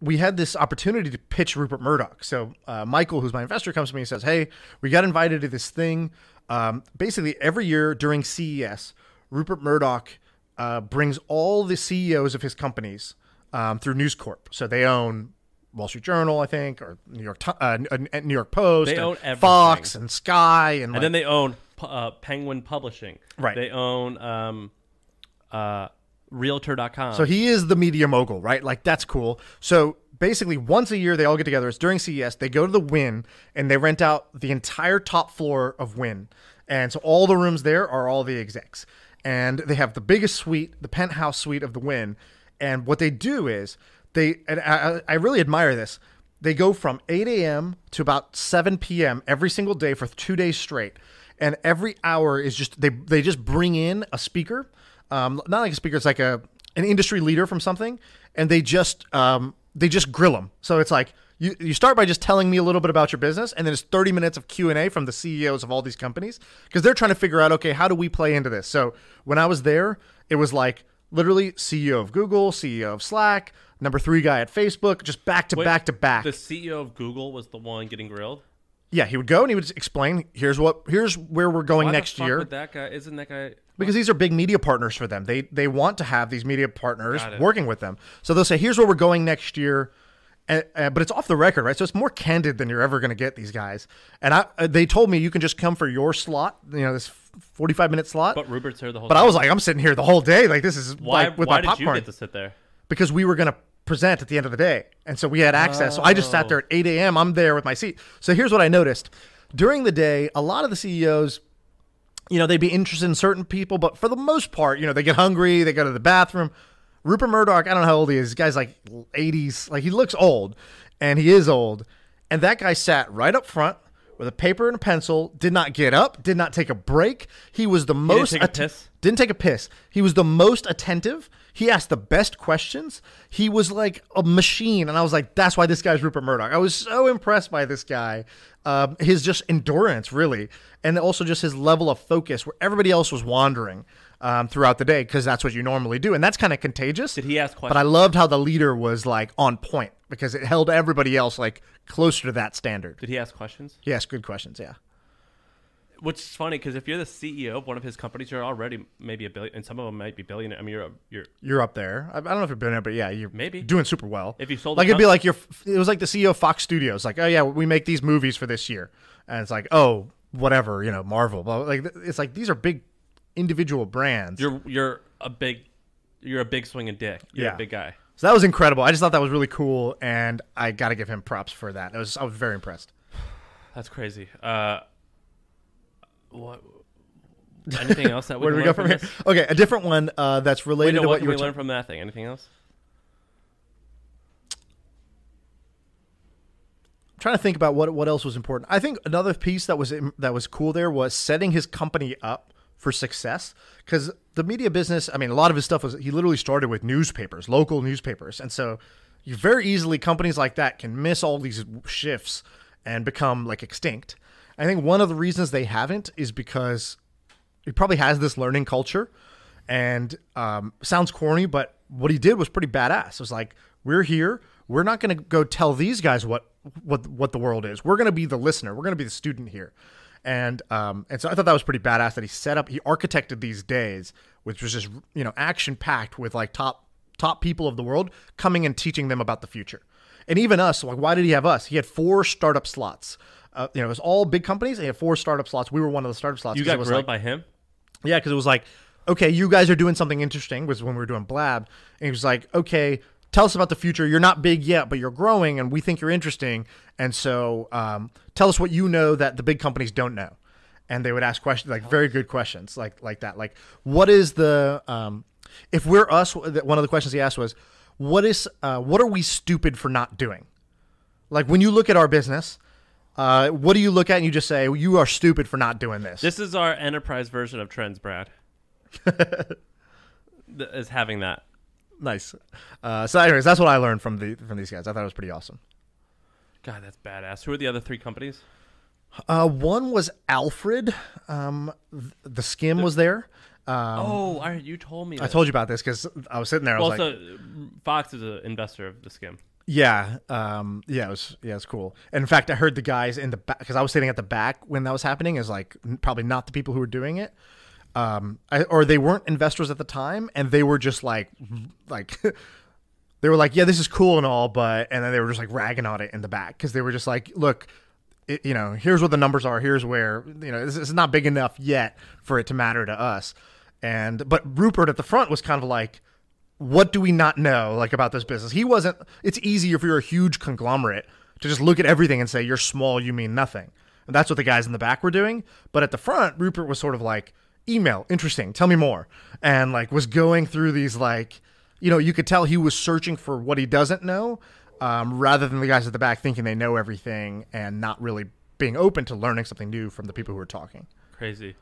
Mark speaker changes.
Speaker 1: we had this opportunity to pitch Rupert Murdoch. So uh, Michael, who's my investor, comes to me and says, "Hey, we got invited to this thing. Um, basically, every year during CES, Rupert Murdoch uh, brings all the CEOs of his companies um, through News Corp. So they own Wall Street Journal, I think, or New York uh, New York Post,
Speaker 2: They own everything.
Speaker 1: Fox and Sky, and,
Speaker 2: And
Speaker 1: like-
Speaker 2: then they own uh, Penguin Publishing.
Speaker 1: Right.
Speaker 2: They own um, uh, Realtor.com.
Speaker 1: So he is the media mogul, right? Like that's cool. So basically, once a year they all get together. It's during CES. They go to the Wynn and they rent out the entire top floor of Wynn, and so all the rooms there are all the execs, and they have the biggest suite, the penthouse suite of the Wynn. And what they do is they, and I, I really admire this. They go from 8 a.m. to about 7 p.m. every single day for two days straight, and every hour is just they they just bring in a speaker um, not like a speaker, it's like a an industry leader from something, and they just um, they just grill them. So it's like you you start by just telling me a little bit about your business, and then it's thirty minutes of Q and A from the CEOs of all these companies because they're trying to figure out okay how do we play into this. So when I was there, it was like literally CEO of Google, CEO of Slack, number three guy at Facebook, just back to
Speaker 2: Wait,
Speaker 1: back to back.
Speaker 2: The CEO of Google was the one getting grilled.
Speaker 1: yeah, he would go and he would explain here's what here's where we're going
Speaker 2: Why
Speaker 1: next
Speaker 2: the fuck
Speaker 1: year.
Speaker 2: That guy? Isn't that guy?
Speaker 1: Because these are big media partners for them. They they want to have these media partners working with them. So they'll say, "Here's where we're going next year," uh, but it's off the record, right? So it's more candid than you're ever going to get these guys. And I uh, they told me you can just come for your slot, you know, this 45 minute slot.
Speaker 2: But Rupert's here the whole.
Speaker 1: But
Speaker 2: time.
Speaker 1: I was like, I'm sitting here the whole day, like this is
Speaker 2: why?
Speaker 1: like with
Speaker 2: why
Speaker 1: my
Speaker 2: did
Speaker 1: popcorn
Speaker 2: you get to sit there?
Speaker 1: because we were going to present at the end of the day. And so we had access. So I just sat there at 8 a.m. I'm there with my seat. So here's what I noticed. During the day, a lot of the CEOs, you know, they'd be interested in certain people, but for the most part, you know, they get hungry, they go to the bathroom. Rupert Murdoch, I don't know how old he is. This guy's like 80s. Like he looks old, and he is old. And that guy sat right up front with a paper and a pencil, did not get up, did not take a break. He was the most
Speaker 2: take a piss?
Speaker 1: didn't take a piss. He was the most attentive. He asked the best questions. He was like a machine, and I was like, "That's why this guy's Rupert Murdoch." I was so impressed by this guy, um, his just endurance, really, and also just his level of focus, where everybody else was wandering um, throughout the day, because that's what you normally do, and that's kind of contagious.
Speaker 2: Did he ask questions?
Speaker 1: But I loved how the leader was like on point because it held everybody else like closer to that standard.
Speaker 2: Did he ask questions?
Speaker 1: He asked good questions. Yeah.
Speaker 2: Which is funny because if you're the CEO of one of his companies, you're already maybe a billion, and some of them might be billionaire. I mean, you're you're
Speaker 1: You're up there. I I don't know if you're there, but yeah, you're
Speaker 2: Maybe.
Speaker 1: doing super well.
Speaker 2: If you sold
Speaker 1: like it'd be like your, it was like the CEO of Fox Studios, like, oh yeah, we make these movies for this year, and it's like, oh, whatever, you know, Marvel, blah. like it's like these are big individual brands.
Speaker 2: you're you're a big you're a big swinging dick. You're
Speaker 1: Yeah.
Speaker 2: a big guy.
Speaker 1: So that was incredible. I just thought that was really cool, and I got to give him props for that. I was I was very impressed.
Speaker 2: That's crazy. Uh, what? Anything else that we
Speaker 1: Where do we go
Speaker 2: learn
Speaker 1: from here? Okay, a different one uh, that's
Speaker 2: Wait,
Speaker 1: related
Speaker 2: no,
Speaker 1: to
Speaker 2: what
Speaker 1: what
Speaker 2: can
Speaker 1: you
Speaker 2: we learn
Speaker 1: talking.
Speaker 2: from that thing? Anything else?
Speaker 1: I'm trying to think about what what else was important. I think another piece that was that was cool there was setting his company up for success because the media business. I mean, a lot of his stuff was he literally started with newspapers, local newspapers, and so you very easily companies like that can miss all these shifts and become like extinct. I think one of the reasons they haven't is because he probably has this learning culture and um, sounds corny, but what he did was pretty badass. It was like, we're here. We're not going to go tell these guys what what what the world is. We're going to be the listener. We're going to be the student here. And um, and so I thought that was pretty badass that he set up, he architected these days, which was just you know action packed with like top top people of the world coming and teaching them about the future. And even us, like why did he have us? He had four startup slots. Uh, you know, it was all big companies. He had four startup slots. We were one of the startup slots.
Speaker 2: You got grilled
Speaker 1: like-
Speaker 2: by him.
Speaker 1: yeah, because it was like, okay, you guys are doing something interesting. Was when we were doing Blab, and he was like, okay, tell us about the future. You're not big yet, but you're growing, and we think you're interesting. And so, um, tell us what you know that the big companies don't know. And they would ask questions, like very good questions, like like that. Like, what is the um, if we're us? One of the questions he asked was, what is uh, what are we stupid for not doing? Like when you look at our business. Uh, what do you look at and you just say you are stupid for not doing this?
Speaker 2: This is our enterprise version of Trends, Brad. Is having that.
Speaker 1: Nice. Uh, so, anyways, that's what I learned from the from these guys. I thought it was pretty awesome.
Speaker 2: God, that's badass. Who are the other three companies?
Speaker 1: Uh, one was Alfred. Um, th- the Skimm was there. Um,
Speaker 2: oh, I, you told me.
Speaker 1: I told you about this because I was sitting there. I
Speaker 2: Well,
Speaker 1: was like,
Speaker 2: so Fox is an investor of the Skimm.
Speaker 1: Yeah, um, yeah, it was yeah, it was cool. And in fact, I heard the guys in the back because I was sitting at the back when that was happening. Is like probably not the people who were doing it, um, I, or they weren't investors at the time, and they were just like, like, they were like, yeah, this is cool and all, but and then they were just like ragging on it in the back because they were just like, look, it, you know, here's what the numbers are. Here's where you know this is not big enough yet for it to matter to us. And but Rupert at the front was kind of like what do we not know like about this business he wasn't it's easy if you're a huge conglomerate to just look at everything and say you're small you mean nothing and that's what the guys in the back were doing but at the front rupert was sort of like email. Interesting. Tell me more. And like was going through these like you know you could tell he was searching for what he doesn't know um, rather than the guys at the back thinking they know everything and not really being open to learning something new from the people who are talking.
Speaker 2: Crazy.